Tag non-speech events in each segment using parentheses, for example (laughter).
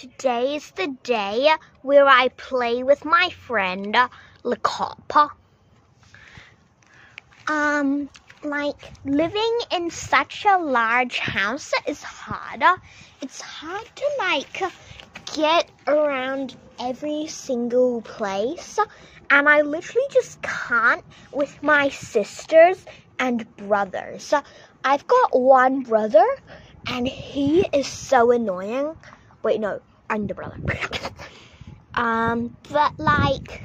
Today is the day where I play with my friend Lacop. Um, like living in such a large house is harder. It's hard to like get around every single place, and I literally just can't with my sisters and brothers. I've got one brother, and he is so annoying. Wait, no, I'm the brother. um, but like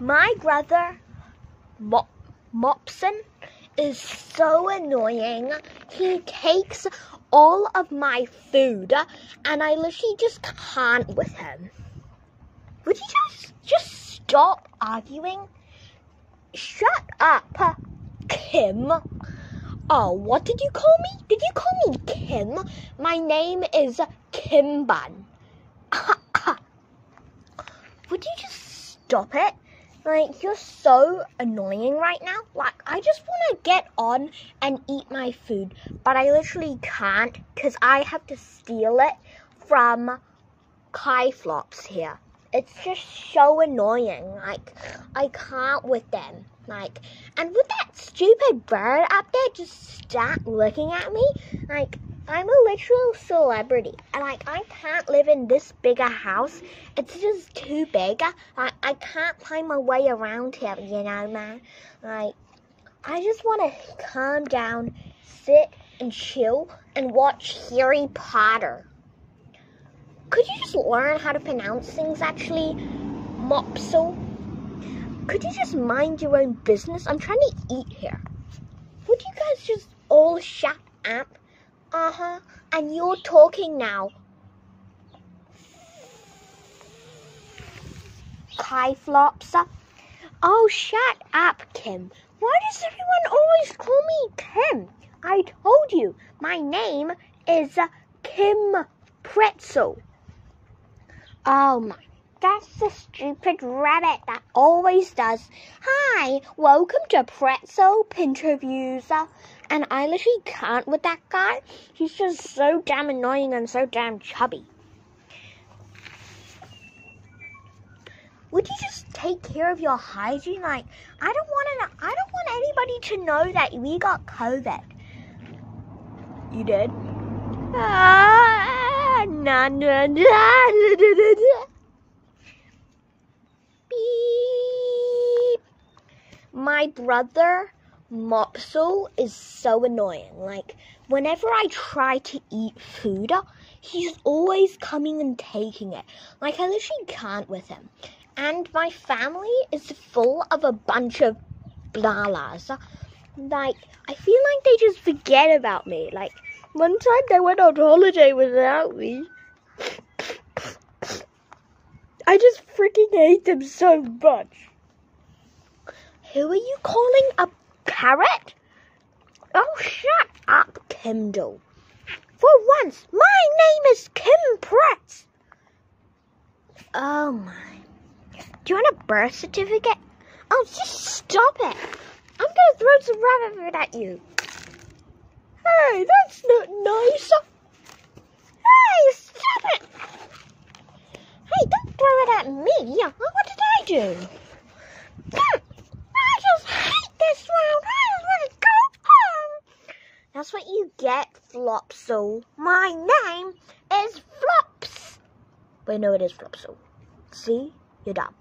my brother, Mop- Mopson, is so annoying. He takes all of my food, and I literally just can't with him. Would you just just stop arguing? Shut up, Kim. Oh, what did you call me? Did you call me Kim? My name is Kim Bun. (coughs) Would you just stop it? Like, you're so annoying right now. Like, I just want to get on and eat my food, but I literally can't because I have to steal it from Kai Flops here. It's just so annoying. Like, I can't with them. Like, and with that stupid bird up there just start looking at me, like, I'm a literal celebrity, and like I can't live in this big a house. It's just too big. Like I can't find my way around here, you know, man. Like I just want to calm down, sit and chill, and watch Harry Potter. Could you just learn how to pronounce things actually, Mopsel? Could you just mind your own business? I'm trying to eat here. Would you guys just all shut up? Uh huh. And you're talking now. Kai flops. Oh, shut up, Kim. Why does everyone always call me Kim? I told you, my name is Kim Pretzel. Oh my, that's the stupid rabbit that always does. Hi, welcome to Pretzel Pinterviews and I literally can't with that guy. He's just so damn annoying and so damn chubby. Would you just take care of your hygiene? Like, I don't want to. I don't want anybody to know that we got COVID. You did? Ah, nah, nah, nah, My brother Mopsel is so annoying. Like, whenever I try to eat food, he's always coming and taking it. Like, I literally can't with him. And my family is full of a bunch of blalas. Like, I feel like they just forget about me. Like, one time they went on holiday without me. I just freaking hate them so much. Who are you calling a carrot? Oh, shut up, Kendall. For once, my name is Kim Pratt. Oh my. Do you want a birth certificate? Oh, just stop it. I'm gonna throw some rabbit food at you. Hey, that's not nice. Hey, stop it. Hey, don't throw it at me. What did I do? That's what you get, Flopso. My name is Flops. Wait, no, it is Flopso. See? You're dumb.